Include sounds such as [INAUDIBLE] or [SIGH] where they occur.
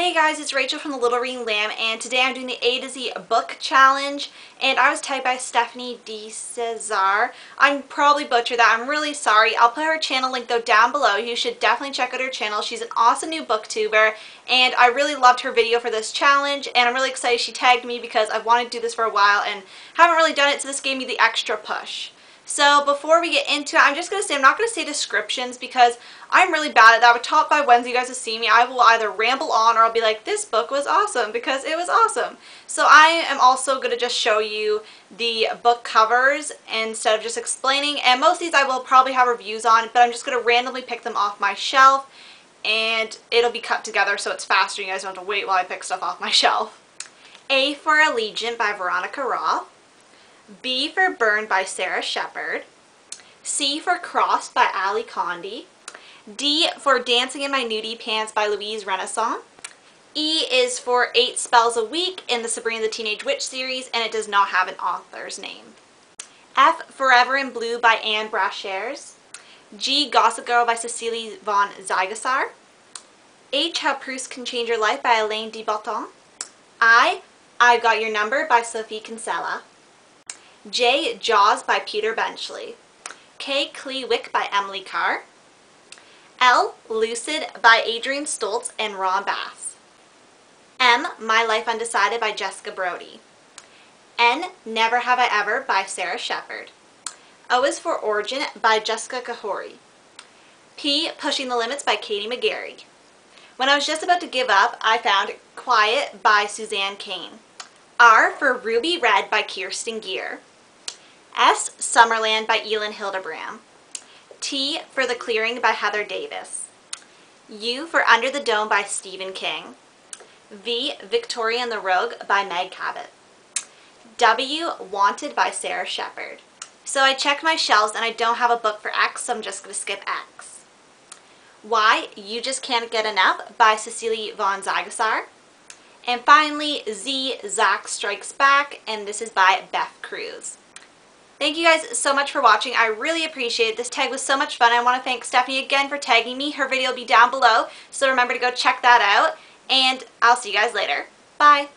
Hey guys, it's Rachel from The Little Reading Lamb, and today I'm doing the A to Z book challenge, and I was tagged by Stephanie DiCesare. I'm probably butchered that. I'm really sorry. I'll put her channel link though down below. You should definitely check out her channel. She's an awesome new booktuber, and I really loved her video for this challenge, and I'm really excited she tagged me because I've wanted to do this for a while and haven't really done it, so this gave me the extra push. So before we get into it, I'm just going to say, I'm not going to say descriptions because I'm really bad at that. But top by Wednesday, you guys have seen me. I will either ramble on or I'll be like, this book was awesome because it was awesome. So I am also going to just show you the book covers instead of just explaining. And most of these I will probably have reviews on, but I'm just going to randomly pick them off my shelf and it'll be cut together so it's faster. You guys don't have to wait while I pick stuff off my [LAUGHS] shelf. A for Allegiant by Veronica Roth. B for Burn by Sara Shepard. C for Cross by Ally Condie. D for Dancing in My Nudie Pants by Louise Rennison, E is for 8 Spells a Week in the Sabrina the Teenage Witch series, and it does not have an author's name. F, Forever in Blue by Ann Brashares. G, Gossip Girl by Cecily von Ziegesar. H, How Proust Can Change Your Life by Alain de Botton. I, I've Got Your Number by Sophie Kinsella. J. Jaws by Peter Benchley. K. Klee Wyck by Emily Carr. L. Lucid by Adrienne Stoltz and Ron Bass. M. My Life Undecided by Jessica Brody. N. Never Have I Ever by Sara Shepard. O is for Origin by Jessica Khoury. P. Pushing the Limits by Katie McGarry. When I was just about to give up, I found Quiet by Suzanne Cain. R for Ruby Red by Kirsten Gier. S. Summerland by Elin Hilderbrand. T for The Clearing by Heather Davis. U for Under the Dome by Stephen King. V. Victoria and the Rogue by Meg Cabot. W. Wanted by Sara Shepard. So I checked my shelves and I don't have a book for X, so I'm just going to skip X. Y. You Just Can't Get Enough by Cecily von Ziegesar. And finally, Z. Zack Strikes Back, and this is by Beth Cruise. Thank you guys so much for watching. I really appreciate it. This tag was so much fun. I want to thank Stephanie again for tagging me. Her video will be down below, so remember to go check that out. And I'll see you guys later. Bye.